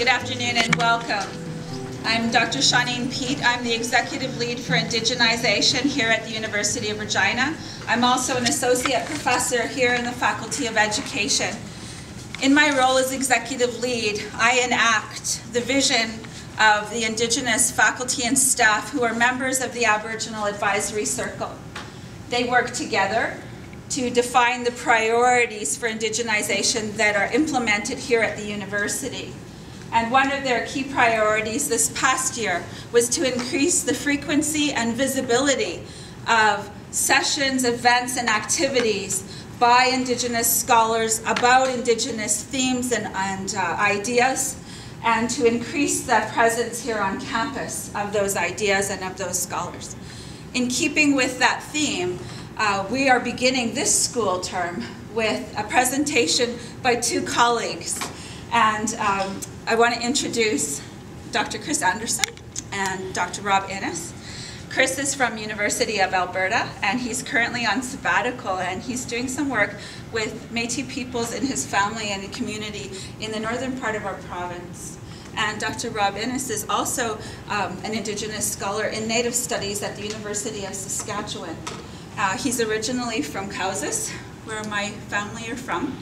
Good afternoon and welcome. I'm Dr. Shauneen Pete. I'm the Executive Lead for Indigenization here at the University of Regina. I'm also an Associate Professor here in the Faculty of Education. In my role as Executive Lead, I enact the vision of the Indigenous faculty and staff who are members of the Aboriginal Advisory Circle. They work together to define the priorities for indigenization that are implemented here at the university. And one of their key priorities this past year was to increase the frequency and visibility of sessions, events, and activities by Indigenous scholars about Indigenous themes and, and uh, ideas, and to increase the presence here on campus of those ideas and of those scholars. In keeping with that theme, uh, we are beginning this school term with a presentation by two colleagues. And um, I want to introduce Dr. Chris Anderson and Dr. Rob Innes. Chris is from University of Alberta and he's currently on sabbatical and he's doing some work with Métis peoples in his family and community in the northern part of our province. And Dr. Rob Innes is also um, an Indigenous scholar in Native Studies at the University of Saskatchewan. Uh, he's originally from Cowessess, where my family are from.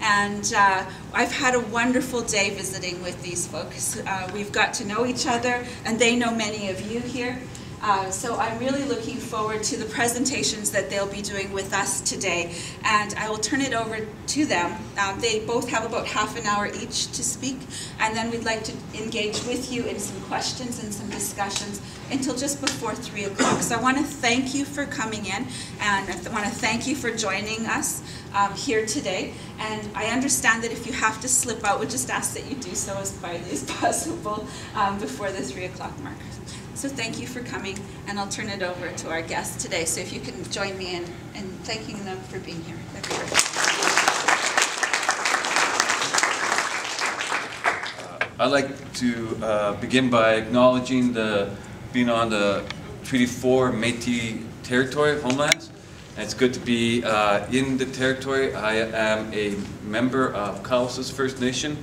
And uh, I've had a wonderful day visiting with these folks. Uh, we've got to know each other, and they know many of you here. Uh, so I'm really looking forward to the presentations that they'll be doing with us today. And I will turn it over to them. Um, they both have about half an hour each to speak. And then we'd like to engage with you in some questions and some discussions until just before 3 o'clock. So I want to thank you for coming in. And I want to thank you for joining us um, here today. And I understand that if you have to slip out, we just ask that you do so as quietly as possible um, before the 3 o'clock mark. So thank you for coming, and I'll turn it over to our guests today. So if you can join me in, in thanking them for being here. Uh, I'd like to uh, begin by acknowledging the being on the Treaty 4 Métis territory, homelands. It's good to be uh, in the territory. I am a member of Cowessess First Nation.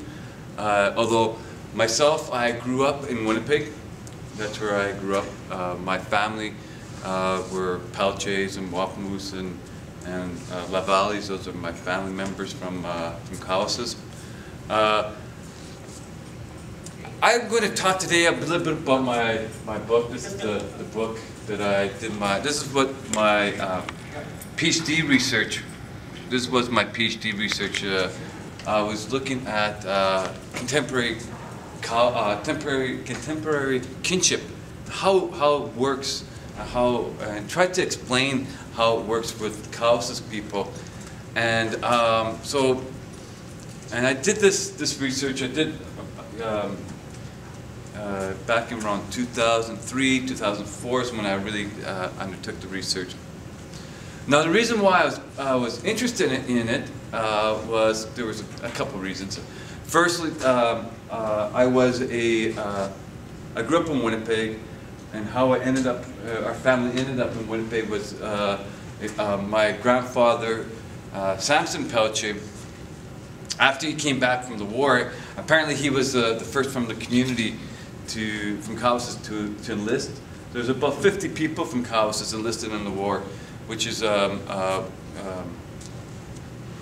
Uh, although myself, I grew up in Winnipeg, that's where I grew up. Uh, my family uh, were Palches and Wapamoose and, and uh, Lavalis. Those are my family members from, uh, from. I'm going to talk today a little bit about my, my book. This is the, the book that I did my, this is what my uh, PhD research, this was my PhD research. Uh, I was looking at uh, contemporary uh, temporary, contemporary kinship, how, how it works, how, and try to explain how it works with Cowessess people. And um, so, and I did this, this research, I did um, uh, back in around 2003, 2004 is when I really uh, undertook the research. Now the reason why I was, I was interested in it uh, was, there was a, couple reasons. Firstly, um, uh, I was a, uh, I grew up in Winnipeg, and how I ended up, uh, our family ended up in Winnipeg was my grandfather, Samson Peltier, after he came back from the war, apparently he was the first from the community to, from Cowessess to, to enlist. There's about 50 people from Cowessess enlisted in the war, which is um, um,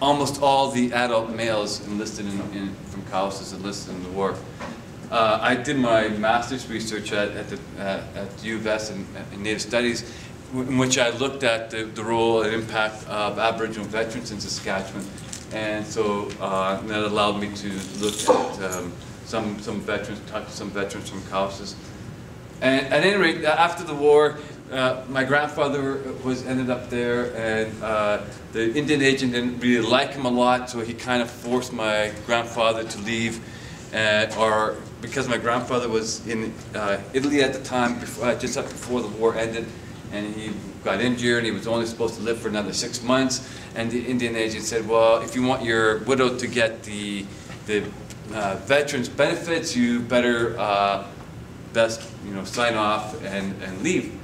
almost all the adult males enlisted in, in, from Cowessess enlisted in the war. Uh, I did my master's research at, at, the, uh, at U of S in, in, Native Studies, in which I looked at the, the, role and impact of Aboriginal veterans in Saskatchewan. And so uh, that allowed me to look at um, some, some veterans, to some veterans from Cowessess. And at any rate, after the war, uh, my grandfather was ended up there, and uh, the Indian agent didn't really like him a lot, so he kind of forced my grandfather to leave, uh, or because my grandfather was in uh, Italy at the time, before, uh, just before the war ended, and he got injured, and he was only supposed to live for another six months, and the Indian agent said, well, if you want your widow to get the, the veterans benefits, you better best you know sign off and, and leave.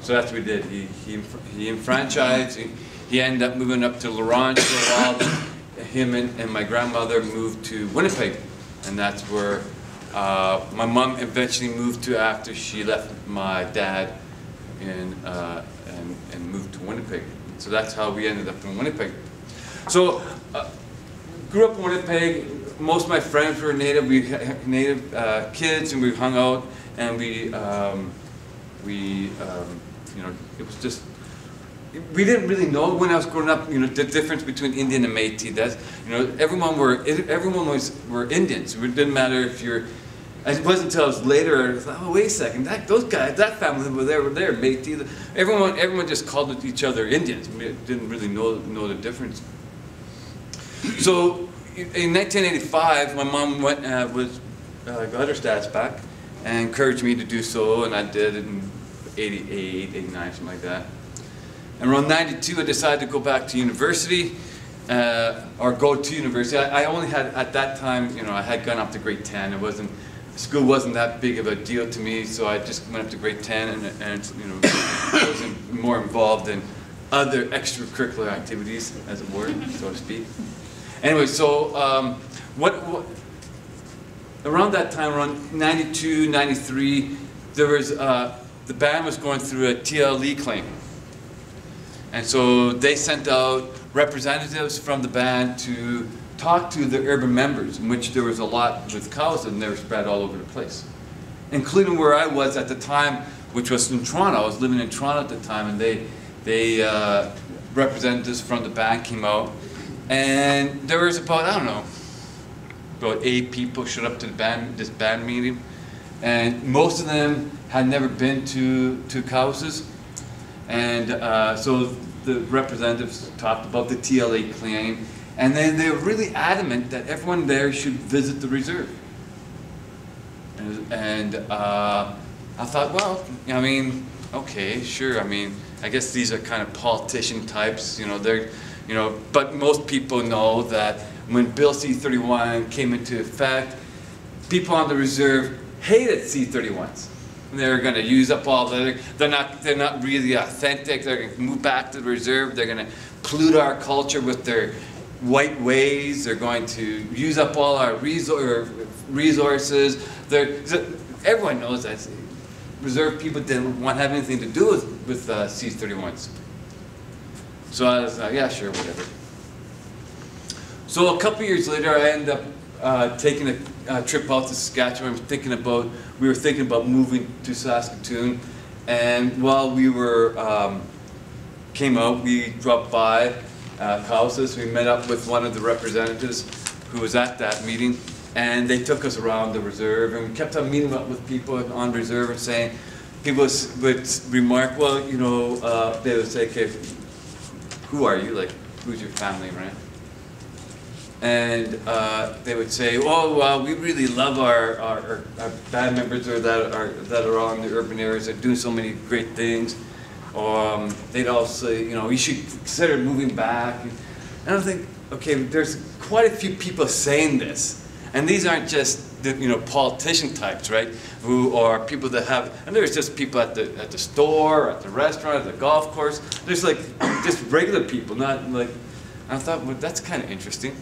So that's what we did. He, he, he enfranchised, he, he ended up moving up to La Ronge for a while. Him and, and my grandmother moved to Winnipeg, and that's where uh, my mom eventually moved to after she left my dad in, uh, and, and moved to Winnipeg. So that's how we ended up in Winnipeg. So, uh, grew up in Winnipeg. Most of my friends were native. We had native uh, kids, and we hung out, and we um, we um, you know it was just we didn't really know when I was growing up, you know, the difference between Indian and Métis. That's, you know, everyone were, everyone was, were Indians. It didn't matter if you're, it wasn't until I was later, I oh, wait a second, that, those guys, that family were there, were there, Métis. Everyone, everyone just called each other Indians. We didn't really know, know the difference. So, in 1985, my mom went, uh, was, uh, got her stats back and encouraged me to do so, and I did in 88, 89, something like that. And around 92, I decided to go back to university, uh, or go to university. I, I, only had, at that time, you know, I had gone up to grade 10. It wasn't, school wasn't that big of a deal to me, so I just went up to grade 10 and, and you know, wasn't more involved in other extracurricular activities, as it were, so to speak. Anyway, so um, what, what, around that time, around 92, 93, there was, uh, the band was going through a TLE claim. And so they sent out representatives from the band to talk to the urban members, in which there was a lot with cows and they were spread all over the place. Including where I was at the time, which was in Toronto. I was living in Toronto at the time and they, they uh, representatives from the band came out and there was about, I don't know, about eight people showed up to the band, this band meeting. And most of them had never been to, to Cowessess. And uh, so the representatives talked about the TLE claim, and then they were really adamant that everyone there should visit the reserve. And, and uh, I thought, well, I mean, okay, sure. I mean, I guess these are kind of politician types, you know. They're, you know, but most people know that when Bill C-31 came into effect, people on the reserve hated C-31s they're going to use up all the, they're not, they're not really authentic. They're going to move back to the reserve. They're going to pollute our culture with their white ways. They're going to use up all our resources. They're, everyone knows that reserve people didn't want to have anything to do with, with uh, C-31s. So I was like, yeah, sure, whatever. So a couple years later, I ended up uh, taking a uh, trip out to Saskatchewan, thinking about, we were thinking about moving to Saskatoon. And while we were, um, came out, we dropped by uh. We met up with one of the representatives who was at that meeting. And they took us around the reserve. And we kept on meeting up with people on reserve and saying, people would remark, well, you know, uh, they would say, okay, who are you? Like, who's your family, right? and uh, they would say, "Oh, we really love our, our, our, band members that are that are on the urban areas. They're doing so many great things." Um, they'd also, you know, you should consider moving back. And I think, okay, there's quite a few people saying this, and these aren't just the, you know politician types, right? Who are people that have, and there's just people at the at the store, at the restaurant, at the golf course. There's like just regular people, not like. I thought, well, that's kind of interesting.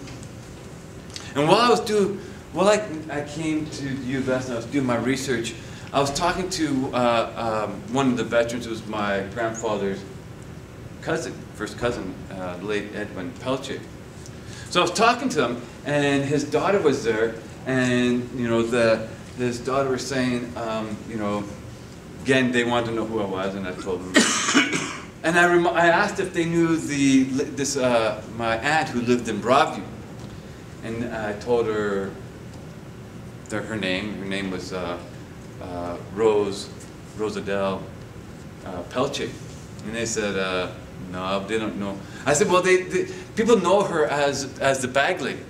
And while I was doing, while I, I came to U of S and I was doing my research, I was talking to uh, um, one of the veterans who was my grandfather's cousin, first cousin, uh, late Edwin Pelche. So I was talking to him, and his daughter was there, and you know the his daughter was saying, um, you know, again they wanted to know who I was, and I told them. and I, I asked if they knew the this uh, my aunt who lived in Broadview. And I told her her name. Her name was uh, uh, Rose, Rosadell uh, Pelche. And they said, uh, no, they don't know. I said, well, they, they, people know her as, as the bag lady.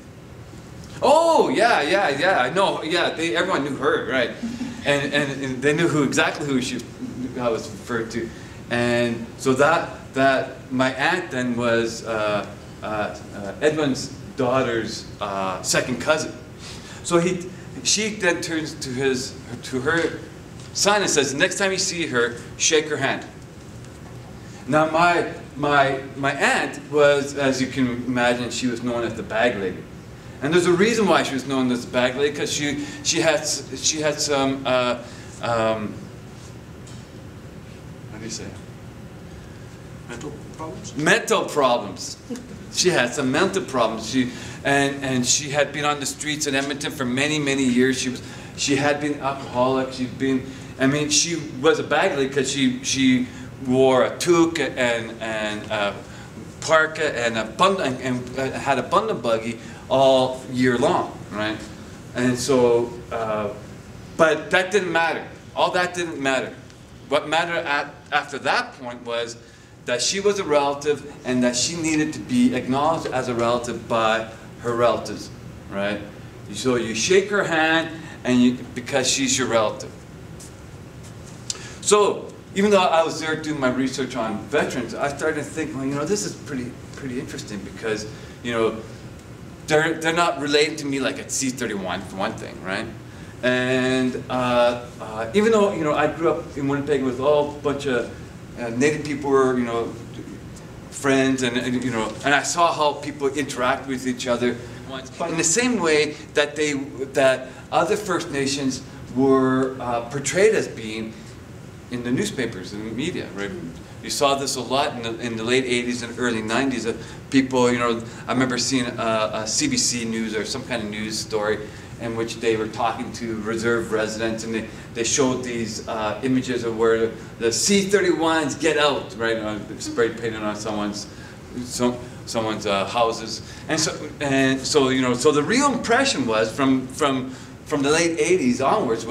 Oh, yeah, yeah, yeah, I know, yeah, they, everyone knew her, right. And, and, and they knew who exactly who she I was referred to. And so that, that my aunt then was uh, uh, uh Edwin's daughter's uh, second cousin. So he, she then turns to his, to her son and says, next time you see her, shake her hand. Now my, my, my aunt was, as you can imagine, she was known as the bag lady. And there's a reason why she was known as the bag lady, because she, she had, she had some, uh, um, how do you say? Mental problems? mental problems. She had some mental problems. She and and she had been on the streets in Edmonton for many many years. She was she had been alcoholic. She'd been. I mean, she was a bag lady because she she wore a toque and and a parka and a bund and, and uh, had a bundle buggy all year long, right? And so, uh, but that didn't matter. All that didn't matter. What mattered at, after that point was that she was a relative and that she needed to be acknowledged as a relative by her relatives, right? So you shake her hand and you, because she's your relative. So even though I was there doing my research on veterans, I started to think, well, you know, this is pretty pretty interesting because, you know, they're they're not related to me like at C31 for one thing, right? And uh, uh, even though you know I grew up in Winnipeg with all a bunch of uh, Native people were you know friends and, and you know and I saw how people interact with each other in the same way that they that other First Nations were uh, portrayed as being in the newspapers and the media, right? You saw this a lot in the, in the late 80s and early 90s. Uh, people, you know, I remember seeing a, a CBC News or some kind of news story in which they were talking to reserve residents and they, they showed these uh, images of where the C-31s get out, right? Uh, spray painted on someone's, some, someone's uh, houses. And so, and so, you know, so the real impression was from, from, from the late 80s onwards was